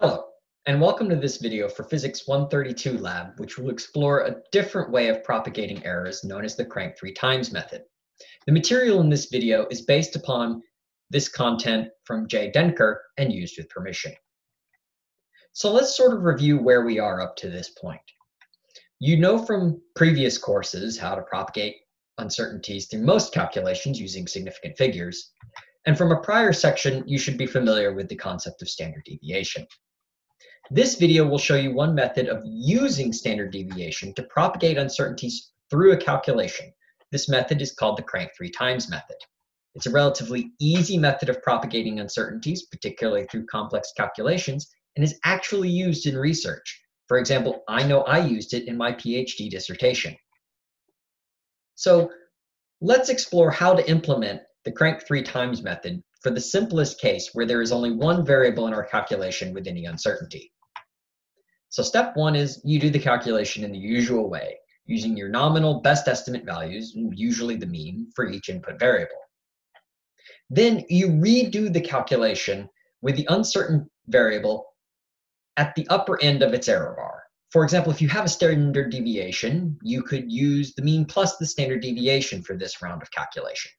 Hello, and welcome to this video for Physics 132 Lab, which will explore a different way of propagating errors known as the crank three times method. The material in this video is based upon this content from Jay Denker and used with permission. So let's sort of review where we are up to this point. You know from previous courses how to propagate uncertainties through most calculations using significant figures. And from a prior section, you should be familiar with the concept of standard deviation. This video will show you one method of using standard deviation to propagate uncertainties through a calculation. This method is called the crank three times method. It's a relatively easy method of propagating uncertainties, particularly through complex calculations, and is actually used in research. For example, I know I used it in my PhD dissertation. So let's explore how to implement the crank three times method for the simplest case where there is only one variable in our calculation with any uncertainty. So step one is you do the calculation in the usual way, using your nominal best estimate values, usually the mean, for each input variable. Then you redo the calculation with the uncertain variable at the upper end of its error bar. For example, if you have a standard deviation, you could use the mean plus the standard deviation for this round of calculation.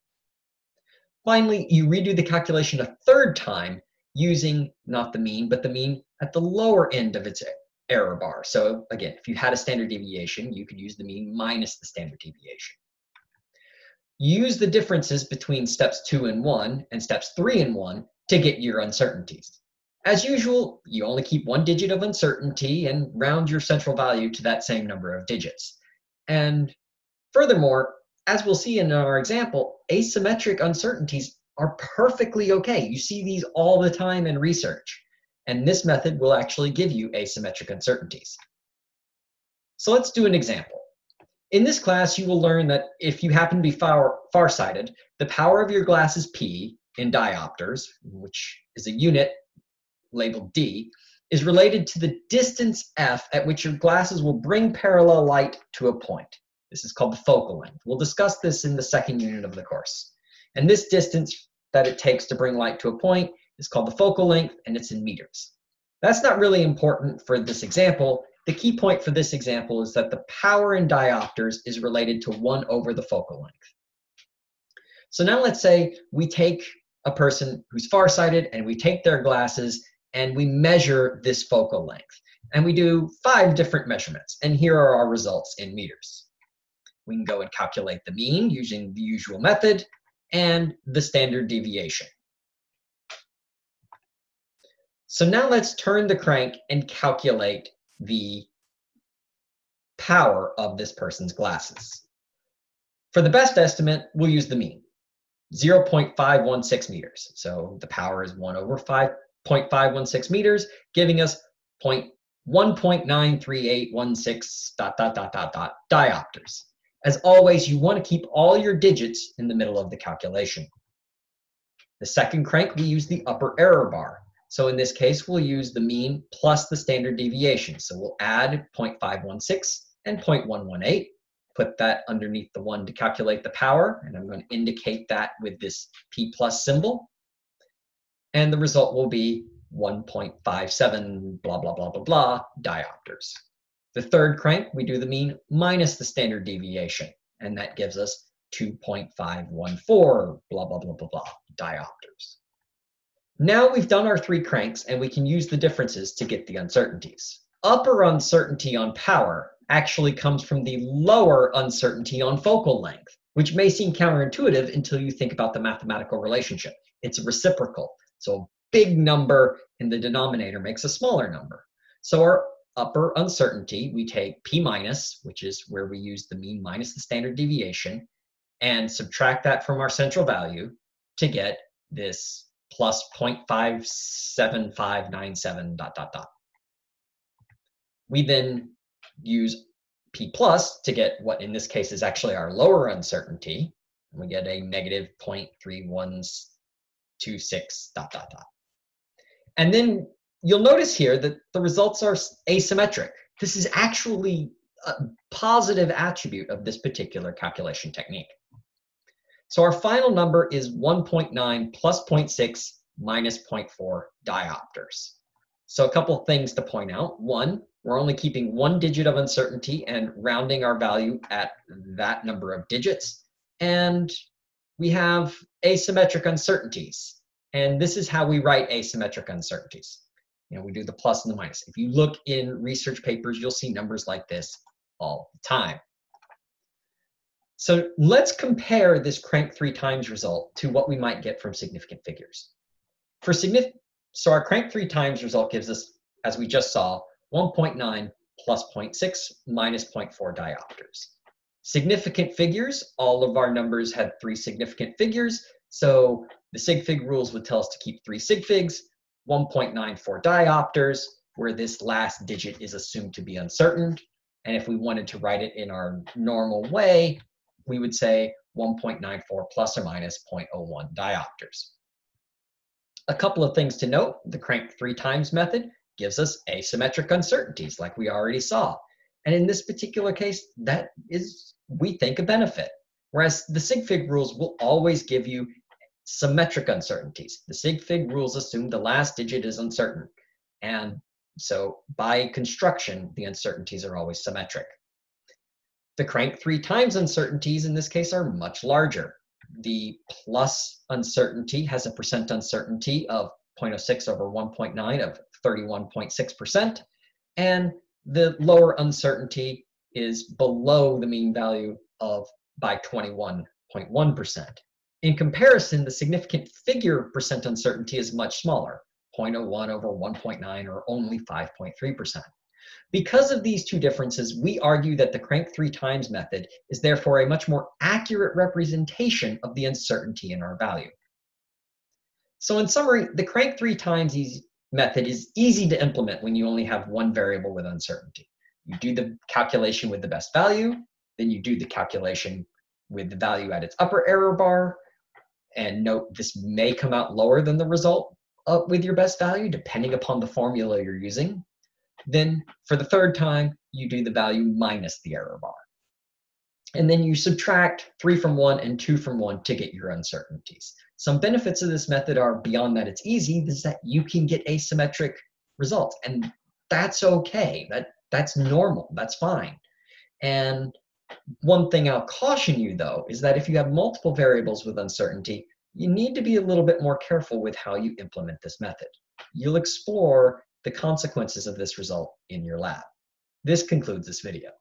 Finally, you redo the calculation a third time using not the mean, but the mean at the lower end of its error bar. So again, if you had a standard deviation, you could use the mean minus the standard deviation. Use the differences between steps two and one and steps three and one to get your uncertainties. As usual, you only keep one digit of uncertainty and round your central value to that same number of digits. And furthermore, as we'll see in our example, asymmetric uncertainties are perfectly okay. You see these all the time in research. And this method will actually give you asymmetric uncertainties. So let's do an example. In this class, you will learn that if you happen to be far, farsighted, the power of your glass is P in diopters, which is a unit labeled D, is related to the distance F at which your glasses will bring parallel light to a point. This is called the focal length. We'll discuss this in the second unit of the course. And this distance that it takes to bring light to a point is called the focal length and it's in meters. That's not really important for this example. The key point for this example is that the power in diopters is related to 1 over the focal length. So now let's say we take a person who's farsighted and we take their glasses and we measure this focal length. And we do five different measurements. And here are our results in meters. We can go and calculate the mean using the usual method and the standard deviation. So now let's turn the crank and calculate the power of this person's glasses. For the best estimate, we'll use the mean, 0.516 meters. So the power is 1 over 5.516 meters, giving us 1.93816 dot, dot, dot, dot, dot diopters. As always, you want to keep all your digits in the middle of the calculation. The second crank, we use the upper error bar. So in this case, we'll use the mean plus the standard deviation. So we'll add 0.516 and 0.118, put that underneath the one to calculate the power, and I'm going to indicate that with this P plus symbol. And the result will be 1.57 blah, blah, blah, blah, blah diopters. The third crank, we do the mean minus the standard deviation, and that gives us 2.514 blah, blah, blah, blah, blah diopters. Now we've done our three cranks and we can use the differences to get the uncertainties. Upper uncertainty on power actually comes from the lower uncertainty on focal length, which may seem counterintuitive until you think about the mathematical relationship. It's reciprocal. So a big number in the denominator makes a smaller number. So our upper uncertainty, we take P minus, which is where we use the mean minus the standard deviation, and subtract that from our central value to get this plus 0.57597 dot dot dot. We then use P plus to get what in this case is actually our lower uncertainty. And we get a negative 0.3126 dot dot dot. And then you'll notice here that the results are asymmetric. This is actually a positive attribute of this particular calculation technique. So our final number is 1.9 plus 0.6 minus 0.4 diopters. So a couple things to point out. One, we're only keeping one digit of uncertainty and rounding our value at that number of digits. And we have asymmetric uncertainties. And this is how we write asymmetric uncertainties. You know, we do the plus and the minus. If you look in research papers, you'll see numbers like this all the time. So let's compare this crank three times result to what we might get from significant figures. For significant, so our crank three times result gives us, as we just saw, 1.9 plus 0.6 minus 0.4 diopters. Significant figures, all of our numbers had three significant figures, so the sig fig rules would tell us to keep three sig figs, 1.94 diopters, where this last digit is assumed to be uncertain. And if we wanted to write it in our normal way, we would say 1.94 plus or minus 0.01 diopters. A couple of things to note, the crank three times method gives us asymmetric uncertainties like we already saw. And in this particular case, that is, we think, a benefit. Whereas the sig fig rules will always give you symmetric uncertainties. The sig fig rules assume the last digit is uncertain. And so by construction, the uncertainties are always symmetric. The crank three times uncertainties in this case are much larger. The plus uncertainty has a percent uncertainty of 0.06 over 1.9 of 31.6%, and the lower uncertainty is below the mean value of by 21.1%. In comparison, the significant figure percent uncertainty is much smaller, 0.01 over 1.9 or only 5.3%. Because of these two differences, we argue that the crank three times method is therefore a much more accurate representation of the uncertainty in our value. So in summary, the crank three times method is easy to implement when you only have one variable with uncertainty. You do the calculation with the best value, then you do the calculation with the value at its upper error bar, and note this may come out lower than the result uh, with your best value, depending upon the formula you're using. Then for the third time, you do the value minus the error bar. And then you subtract three from one and two from one to get your uncertainties. Some benefits of this method are beyond that it's easy, is that you can get asymmetric results. And that's okay. That that's normal. That's fine. And one thing I'll caution you though is that if you have multiple variables with uncertainty, you need to be a little bit more careful with how you implement this method. You'll explore the consequences of this result in your lab. This concludes this video.